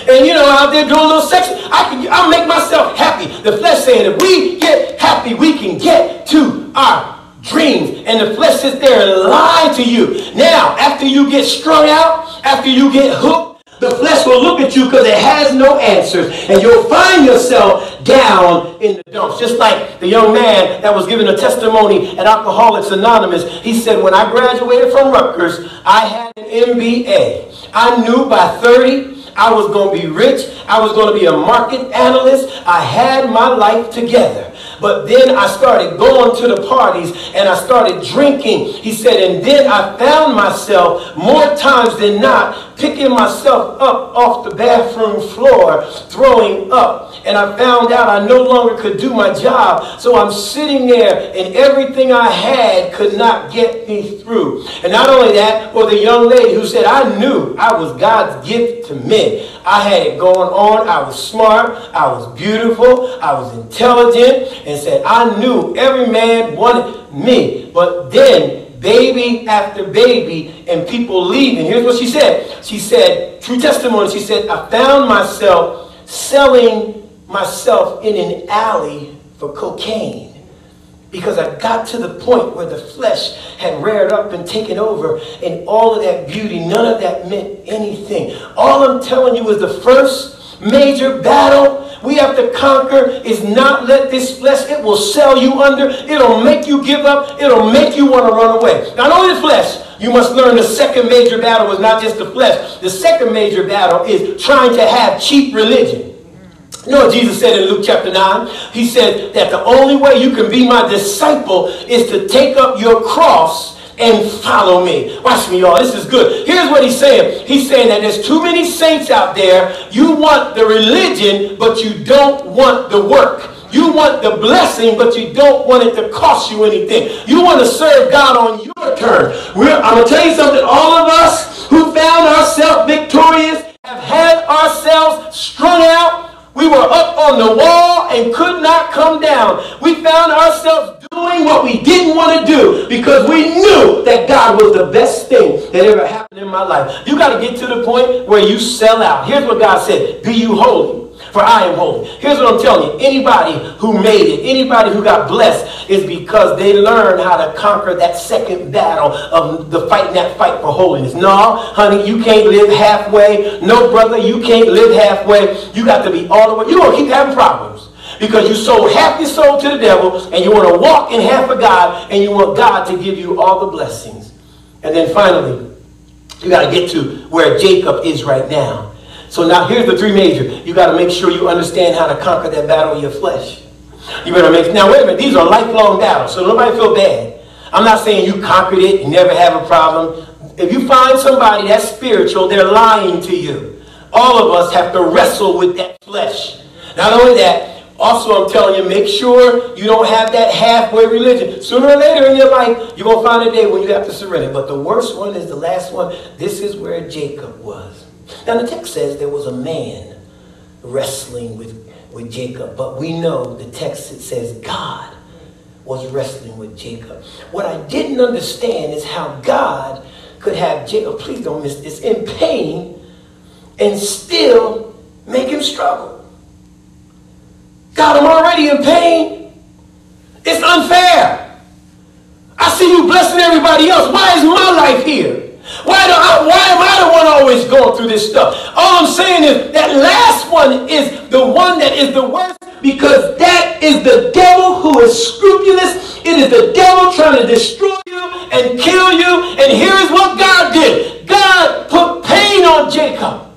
And you know, out there doing a little sex, I can I'll make myself happy. The flesh saying if we get happy, we can get to our dreams. And the flesh sits there and lie to you. Now, after you get strung out, after you get hooked, the flesh will look at you because it has no answers. And you'll find yourself down in the dumps. Just like the young man that was giving a testimony at Alcoholics Anonymous. He said, when I graduated from Rutgers, I had an MBA. I knew by 30 I was going to be rich. I was going to be a market analyst. I had my life together. But then I started going to the parties and I started drinking. He said, and then I found myself more times than not picking myself up off the bathroom floor, throwing up. And I found out I no longer could do my job. So I'm sitting there and everything I had could not get me through. And not only that, or the young lady who said, I knew I was God's gift to men. I had it going on. I was smart. I was beautiful. I was intelligent. And said, I knew every man wanted me. But then, baby after baby, and people leaving. Here's what she said. She said, true testimony, she said, I found myself selling myself in an alley for cocaine because I got to the point where the flesh had reared up and taken over, and all of that beauty, none of that meant anything. All I'm telling you is the first major battle we have to conquer is not let this flesh, it will sell you under, it'll make you give up, it'll make you want to run away. Not only the flesh, you must learn the second major battle is not just the flesh. The second major battle is trying to have cheap religion. You know what Jesus said in Luke chapter 9? He said that the only way you can be my disciple is to take up your cross and follow me. Watch me, y'all. This is good. Here's what he's saying. He's saying that there's too many saints out there. You want the religion, but you don't want the work. You want the blessing, but you don't want it to cost you anything. You want to serve God on your turn. I'm going to tell you something. All of us who found ourselves victorious have had ourselves strung out we were up on the wall and could not come down. We found ourselves doing what we didn't want to do because we knew that God was the best thing that ever happened in my life. You got to get to the point where you sell out. Here's what God said Be you holy for I am holy. Here's what I'm telling you. Anybody who made it, anybody who got blessed is because they learned how to conquer that second battle of the fighting that fight for holiness. No, honey, you can't live halfway. No, brother, you can't live halfway. You got to be all the way. You're going to keep having problems because you sold half your soul to the devil and you want to walk in half of God and you want God to give you all the blessings. And then finally, you got to get to where Jacob is right now. So now here's the three major. You got to make sure you understand how to conquer that battle of your flesh. You better make, now wait a minute, these are lifelong battles, so nobody feel bad. I'm not saying you conquered it, you never have a problem. if you find somebody that's spiritual, they're lying to you. All of us have to wrestle with that flesh. Not only that, also I'm telling you, make sure you don't have that halfway religion. Sooner or later in your life, you're going to find a day when you have to surrender. But the worst one is the last one. This is where Jacob was. Now the text says there was a man wrestling with, with Jacob. But we know the text it says God was wrestling with Jacob. What I didn't understand is how God could have Jacob, please don't miss this, in pain and still make him struggle. God, I'm already in pain. It's unfair. I see you blessing everybody else. Why is my life here? Why, do I, why am I the one always going through this stuff? All I'm saying is that last one is the one that is the worst because that is the devil who is scrupulous. It is the devil trying to destroy you and kill you. And here is what God did. God put pain on Jacob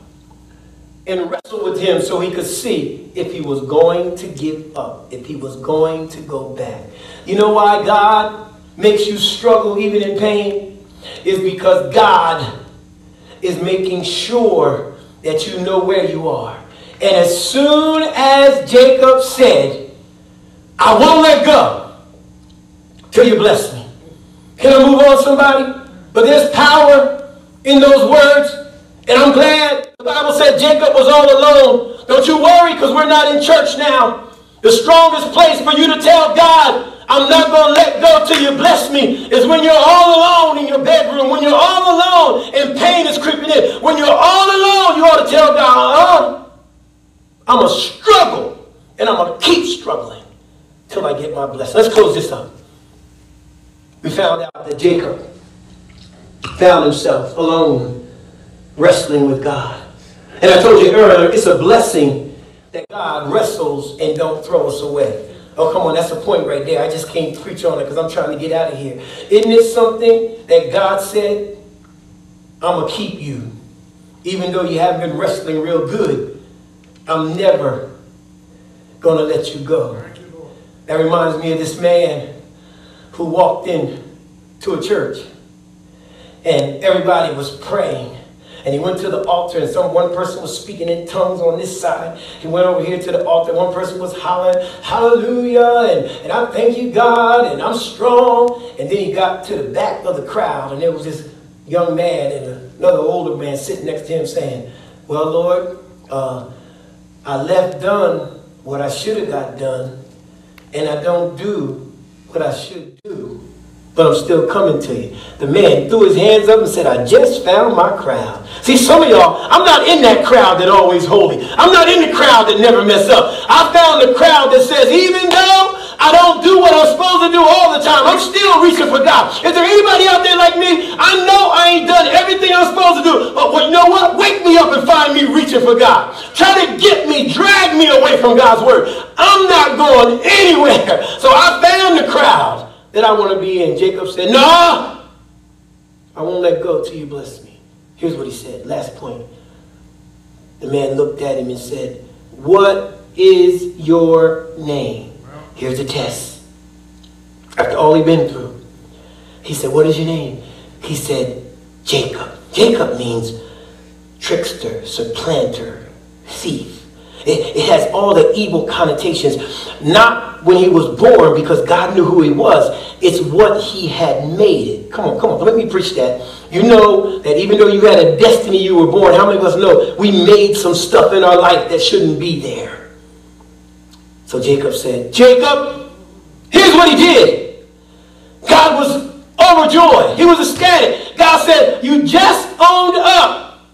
and wrestled with him so he could see if he was going to give up, if he was going to go back. You know why God makes you struggle even in pain? Is because God is making sure that you know where you are. And as soon as Jacob said, I won't let go till you bless me. Can I move on, somebody? But there's power in those words. And I'm glad the Bible said Jacob was all alone. Don't you worry because we're not in church now. The strongest place for you to tell God, I'm not going to let go till you bless me, is when you're all alone in your bedroom, when you're all alone and pain is creeping in. When you're all alone, you ought to tell God, I'm to struggle and I'm going to keep struggling till I get my blessing. Let's close this up. We found out that Jacob found himself alone wrestling with God. And I told you earlier, it's a blessing that God wrestles and don't throw us away. Oh, come on, that's a point right there. I just can't preach on it because I'm trying to get out of here. Isn't it something that God said, I'm going to keep you, even though you haven't been wrestling real good. I'm never going to let you go. That reminds me of this man who walked in to a church and everybody was praying and he went to the altar, and some one person was speaking in tongues on this side. He went over here to the altar. One person was hollering, Hallelujah, and, and I thank you, God, and I'm strong. And then he got to the back of the crowd, and there was this young man and another older man sitting next to him saying, Well, Lord, uh, I left done what I should have got done, and I don't do what I should do but I'm still coming to you. The man threw his hands up and said, I just found my crowd. See, some of y'all, I'm not in that crowd that always holy. I'm not in the crowd that never mess up. I found the crowd that says, even though I don't do what I'm supposed to do all the time, I'm still reaching for God. Is there anybody out there like me? I know I ain't done everything I'm supposed to do, but well, you know what? Wake me up and find me reaching for God. Try to get me, drag me away from God's word. I'm not going anywhere. So I found the crowd that I want to be in. Jacob said, No, I won't let go till you bless me. Here's what he said. Last point. The man looked at him and said, What is your name? Here's the test. After all he'd been through, he said, What is your name? He said, Jacob. Jacob means trickster, supplanter, thief. It, it has all the evil connotations, not when he was born because God knew who he was. It's what he had made it. Come on, come on, let me preach that. You know that even though you had a destiny you were born, how many of us know we made some stuff in our life that shouldn't be there? So Jacob said, Jacob, here's what he did. God was overjoyed. He was ecstatic. God said, you just owned up.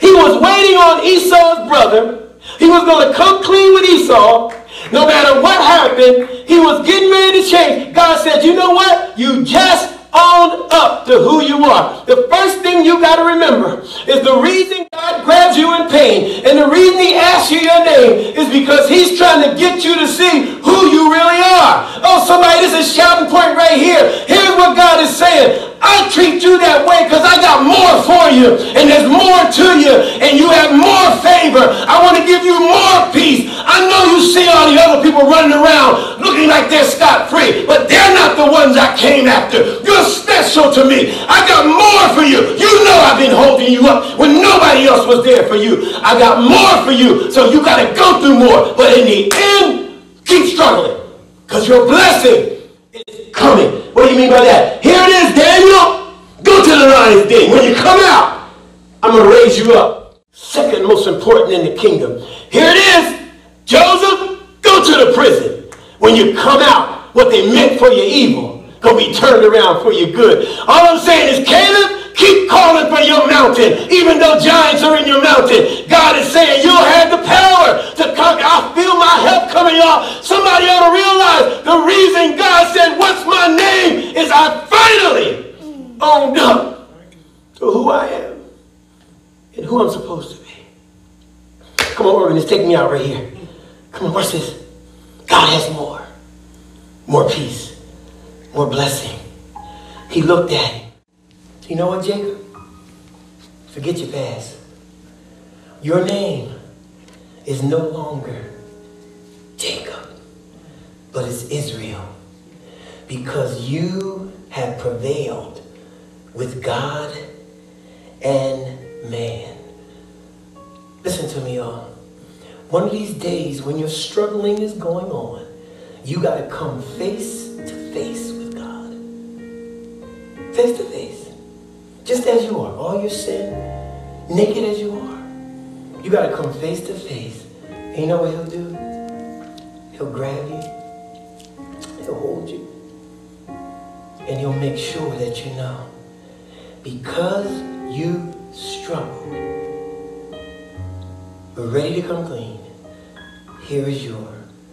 He was waiting on Esau's brother he was going to come clean with Esau. No matter what happened, he was getting ready to change. God said, you know what? You just own up to who you are. The first thing you got to remember is the reason God grabs you in pain and the reason he asks you your name is because he's trying to get you to see who you really are. Oh, somebody, this is shouting point right here. Here's what God is saying. I treat you that way because I got more for you and there's more to you and you have more favor. I want to give you more peace. I know you see all the other people running around looking like they're scot-free, but they're not the ones I came after. You're special to me. I got more for you. You know I've been holding you up when nobody else was there for you. I got more for you, so you got to go through more. But in the end, keep struggling, because your blessing is coming. What do you mean by that? Here it is, Daniel. Go to the lion's den. When you come out, I'm going to raise you up. Second most important in the kingdom. Here it is. Joseph, go to the prison. When you come out, what they meant for your evil, gonna be turned around for your good. All I'm saying is, Caleb, keep calling for your mountain. Even though giants are in your mountain, God is saying you'll have the power to conquer. I feel my help coming, y'all. Somebody ought to realize the reason God said, what's my name, is I finally owned up to who I am and who I'm supposed to be. Come on, organist, take me out right here. Come on, watch this. God has more. More peace. More blessing. He looked at. You know what, Jacob? Forget your past. Your name is no longer Jacob, but it's Israel. Because you have prevailed with God and man. Listen to me, y'all. One of these days when your struggling is going on, you got to come face to face with God. Face to face. Just as you are. All your sin, naked as you are. You got to come face to face. And you know what he'll do? He'll grab you. He'll hold you. And he'll make sure that you know. Because you struggle, but ready to come clean, here is your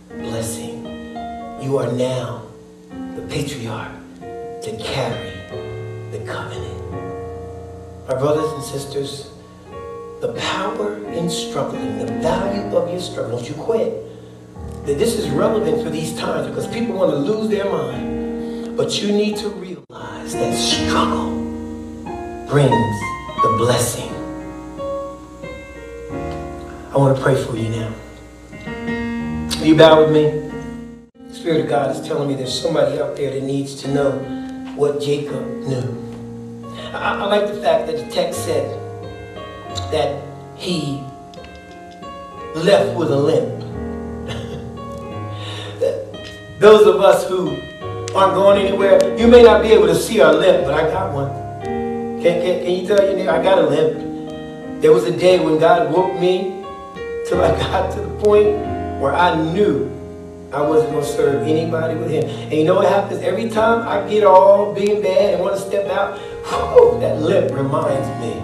blessing. You are now the patriarch to carry the covenant. My brothers and sisters, the power in struggling, the value of your struggle, don't you quit. That this is relevant for these times because people want to lose their mind. But you need to realize that struggle brings the blessing. I want to pray for you now. Will you bow with me? The Spirit of God is telling me there's somebody out there that needs to know what Jacob knew. I, I like the fact that the text said that he left with a limp. Those of us who aren't going anywhere, you may not be able to see our limp, but I got one. Can, can, can you tell your neighbor, I got a limp. There was a day when God woke me till I got to the point where I knew I wasn't going to serve anybody with him. And you know what happens? Every time I get all big and bad and want to step out, whew, that lip reminds me,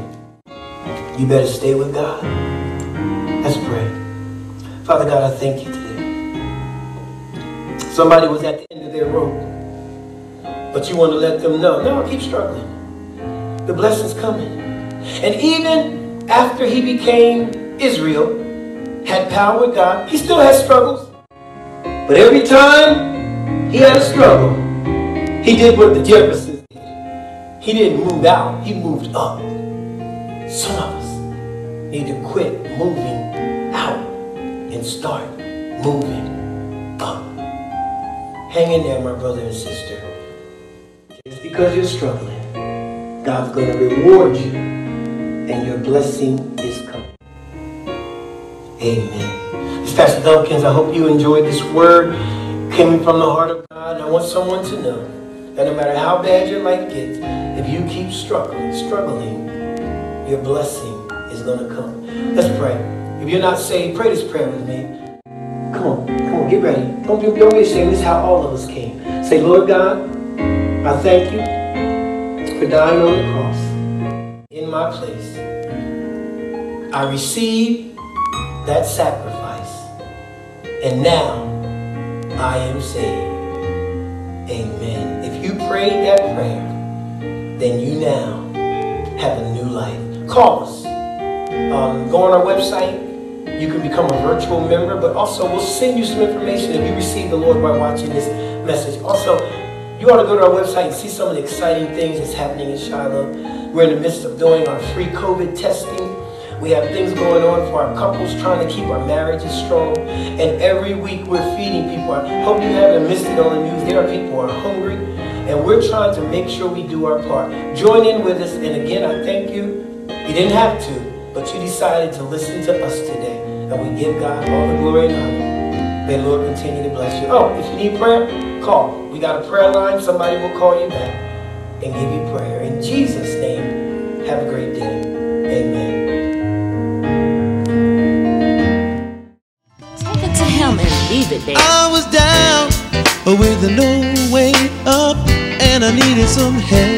you better stay with God. Let's pray. Father God, I thank you today. Somebody was at the end of their rope, but you want to let them know, no, keep struggling. The blessing's coming. And even after he became Israel, had power with God, he still had struggles. But every time he had a struggle, he did what the Jeffersons did. He didn't move out, he moved up. Some of us need to quit moving out and start moving up. Hang in there, my brother and sister. Just because you're struggling, God's going to reward you, and your blessing is coming. Amen. It's Pastor Dunkins. I hope you enjoyed this word coming from the heart of God. I want someone to know that no matter how bad your life gets, if you keep struggling, struggling, your blessing is going to come. Let's pray. If you're not saved, pray this prayer with me. Come on, come on, get ready. Don't be, don't be ashamed. This is how all of us came. Say, Lord God, I thank you for dying on the cross in my place. I receive that sacrifice. And now I am saved. Amen. Prayed that prayer, then you now have a new life. Call us. Um, go on our website. You can become a virtual member, but also we'll send you some information if you receive the Lord by watching this message. Also, you ought to go to our website and see some of the exciting things that's happening in Shiloh. We're in the midst of doing our free COVID testing. We have things going on for our couples, trying to keep our marriages strong. And every week we're feeding people. I hope you haven't missed it on the news. There are people who are hungry, and we're trying to make sure we do our part. Join in with us. And again, I thank you. You didn't have to, but you decided to listen to us today. And we give God all the glory and honor. May the Lord continue to bless you. Oh, if you need prayer, call. We got a prayer line. Somebody will call you back and give you prayer. In Jesus' name, have a great day. Amen. Take it to him and leave it there. I was down but with no way up, and I needed some help.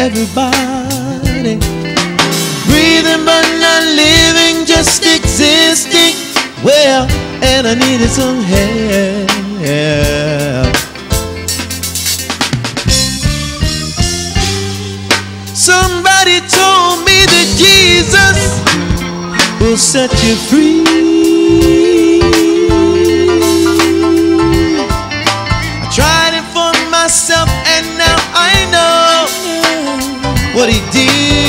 Everybody breathing but not living, just existing. Well, and I needed some help. Somebody told me that Jesus will set you free. Myself, and now I know what He did